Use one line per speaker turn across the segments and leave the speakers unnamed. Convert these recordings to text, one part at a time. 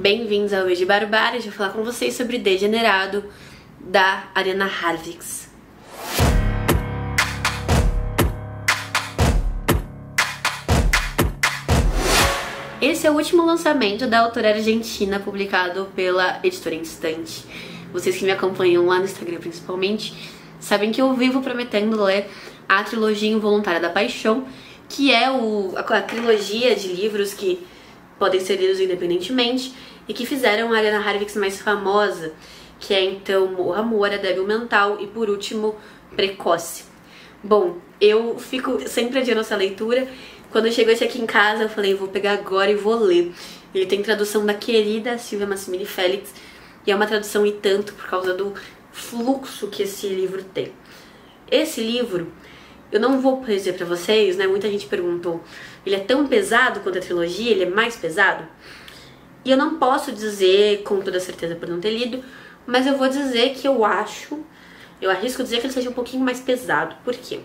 Bem-vindos ao Vídeo Barbário, eu vou falar com vocês sobre Degenerado, da Ariana Harvix. Esse é o último lançamento da autora argentina publicado pela editora Instante. Vocês que me acompanham lá no Instagram principalmente sabem que eu vivo prometendo ler a trilogia Involuntária da Paixão, que é o, a, a trilogia de livros que podem ser lidos independentemente e que fizeram a Ariana Harvix mais famosa, que é então O Amor, A Débil Mental e por último Precoce. Bom, eu fico sempre adiando essa leitura. Quando chegou esse aqui em casa, eu falei, vou pegar agora e vou ler. Ele tem tradução da querida Silvia Massimini Félix e é uma tradução e tanto por causa do fluxo que esse livro tem. Esse livro, eu não vou dizer para vocês, né? Muita gente perguntou, ele é tão pesado quanto a trilogia? Ele é mais pesado? E eu não posso dizer com toda certeza por não ter lido, mas eu vou dizer que eu acho, eu arrisco dizer que ele seja um pouquinho mais pesado. Por quê?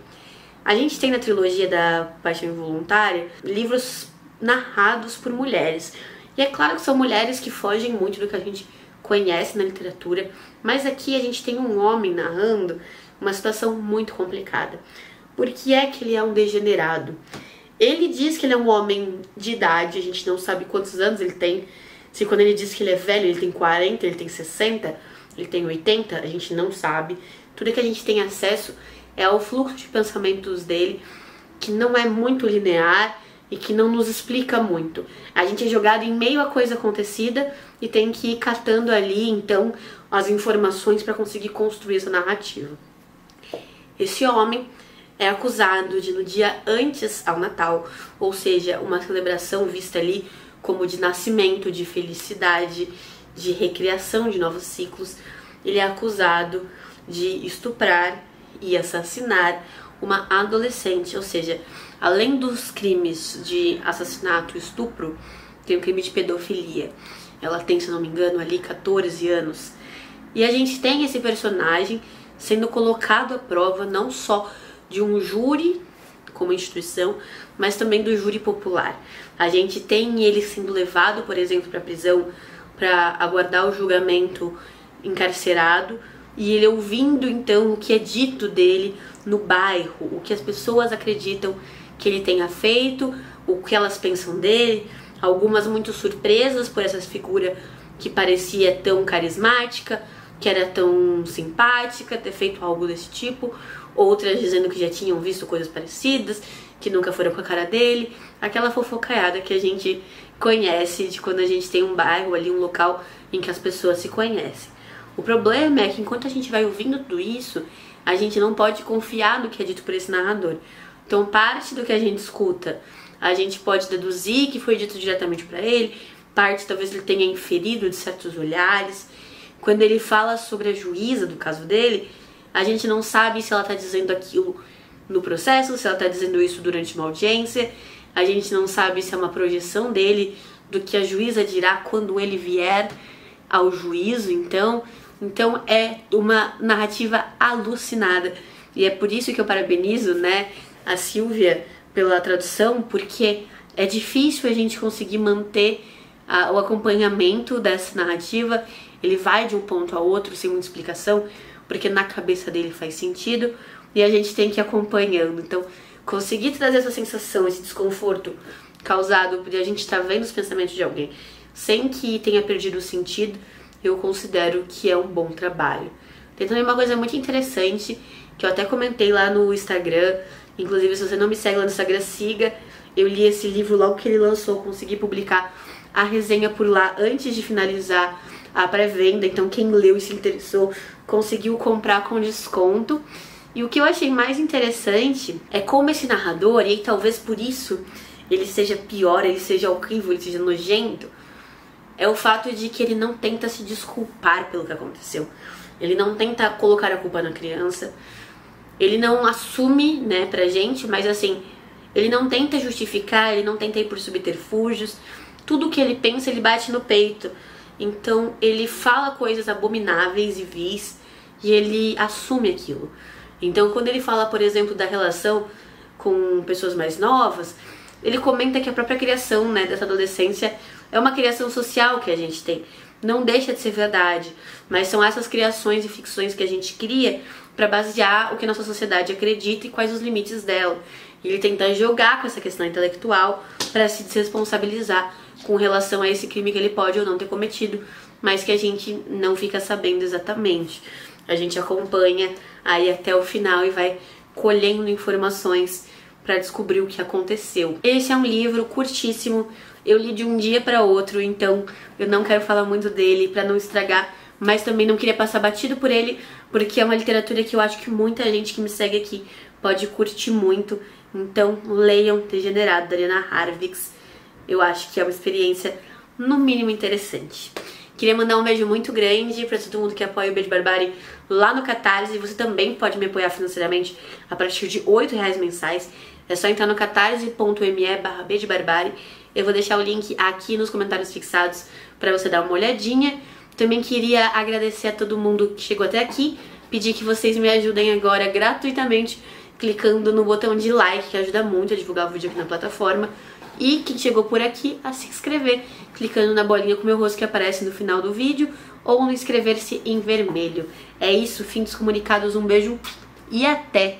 A gente tem na trilogia da Paixão Involuntária livros narrados por mulheres. E é claro que são mulheres que fogem muito do que a gente conhece na literatura, mas aqui a gente tem um homem narrando uma situação muito complicada. Por que é que ele é um degenerado? Ele diz que ele é um homem de idade, a gente não sabe quantos anos ele tem. Se quando ele diz que ele é velho, ele tem 40, ele tem 60, ele tem 80, a gente não sabe. Tudo que a gente tem acesso é ao fluxo de pensamentos dele, que não é muito linear e que não nos explica muito. A gente é jogado em meio a coisa acontecida e tem que ir catando ali, então, as informações para conseguir construir essa narrativa. Esse homem é acusado de, no dia antes ao Natal, ou seja, uma celebração vista ali como de nascimento, de felicidade, de recriação de novos ciclos, ele é acusado de estuprar e assassinar uma adolescente, ou seja, além dos crimes de assassinato e estupro, tem o crime de pedofilia. Ela tem, se não me engano, ali 14 anos. E a gente tem esse personagem sendo colocado à prova não só de um júri como instituição, mas também do júri popular. A gente tem ele sendo levado, por exemplo, para prisão para aguardar o julgamento encarcerado e ele ouvindo então o que é dito dele no bairro, o que as pessoas acreditam que ele tenha feito, o que elas pensam dele, algumas muito surpresas por essa figura que parecia tão carismática, que era tão simpática, ter feito algo desse tipo, outras dizendo que já tinham visto coisas parecidas, que nunca foram com a cara dele, aquela fofocaiada que a gente conhece de quando a gente tem um bairro ali, um local em que as pessoas se conhecem. O problema é que enquanto a gente vai ouvindo tudo isso, a gente não pode confiar no que é dito por esse narrador. Então, parte do que a gente escuta, a gente pode deduzir que foi dito diretamente para ele, parte talvez ele tenha inferido de certos olhares. Quando ele fala sobre a juíza do caso dele, a gente não sabe se ela está dizendo aquilo no processo, se ela está dizendo isso durante uma audiência. A gente não sabe se é uma projeção dele do que a juíza dirá quando ele vier ao juízo. Então, então é uma narrativa alucinada. E é por isso que eu parabenizo, né, a Silvia pela tradução, porque é difícil a gente conseguir manter a, o acompanhamento dessa narrativa. Ele vai de um ponto a outro sem muita explicação, porque na cabeça dele faz sentido e a gente tem que ir acompanhando. Então, conseguir trazer essa sensação, esse desconforto causado por a gente estar tá vendo os pensamentos de alguém sem que tenha perdido o sentido, eu considero que é um bom trabalho. Tem também uma coisa muito interessante que eu até comentei lá no Instagram. Inclusive, se você não me segue lá no Instagram, siga. Eu li esse livro logo que ele lançou, consegui publicar a resenha por lá antes de finalizar a pré-venda. Então, quem leu e se interessou conseguiu comprar com desconto. E o que eu achei mais interessante é como esse narrador, e talvez por isso ele seja pior, ele seja horrível, ele seja nojento, é o fato de que ele não tenta se desculpar pelo que aconteceu. Ele não tenta colocar a culpa na criança. Ele não assume, né, pra gente, mas assim, ele não tenta justificar, ele não tenta ir por subterfúgios. Tudo que ele pensa, ele bate no peito. Então, ele fala coisas abomináveis e vis e ele assume aquilo. Então, quando ele fala, por exemplo, da relação com pessoas mais novas, ele comenta que a própria criação né, dessa adolescência é uma criação social que a gente tem. Não deixa de ser verdade, mas são essas criações e ficções que a gente cria para basear o que nossa sociedade acredita e quais os limites dela. Ele tenta jogar com essa questão intelectual para se desresponsabilizar com relação a esse crime que ele pode ou não ter cometido, mas que a gente não fica sabendo exatamente. A gente acompanha aí até o final e vai colhendo informações para descobrir o que aconteceu. Esse é um livro curtíssimo, eu li de um dia para outro, então eu não quero falar muito dele para não estragar, mas também não queria passar batido por ele, porque é uma literatura que eu acho que muita gente que me segue aqui pode curtir muito. Então, leiam Degenerado da Ariana Harvix. Eu acho que é uma experiência no mínimo interessante. Queria mandar um beijo muito grande para todo mundo que apoia o Beijo Barbari lá no Catarse. Você também pode me apoiar financeiramente a partir de R$ reais mensais. É só entrar no catarse.me barra Barbari. Eu vou deixar o link aqui nos comentários fixados para você dar uma olhadinha. Também queria agradecer a todo mundo que chegou até aqui. Pedir que vocês me ajudem agora gratuitamente clicando no botão de like, que ajuda muito a divulgar o vídeo aqui na plataforma. E quem chegou por aqui, a se inscrever, clicando na bolinha com meu rosto que aparece no final do vídeo ou no inscrever-se em vermelho. É isso, fim dos comunicados, um beijo e até!